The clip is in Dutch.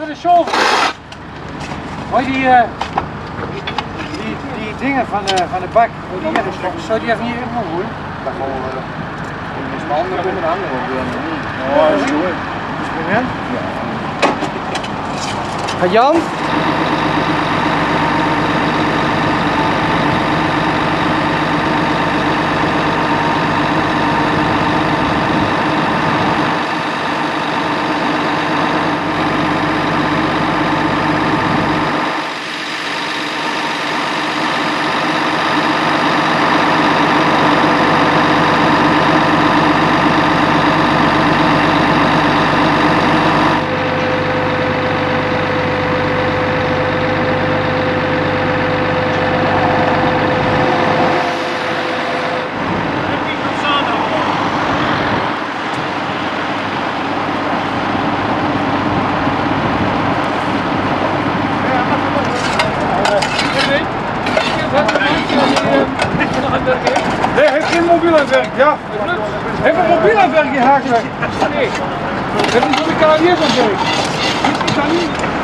Even de die, eh, die, die dingen van de, van de bak, hoe die is, zou die even hier even hoor? Dat gewoon, uh, is mijn handen met de handen op. Oh, dat is goed. Springen? Ja. Jan? Nee, heeft geen mobiel aanwerk, ja. Hij heeft een mobiel aanwerk in Haagweg. Nee. Heeft een. Is dat niet?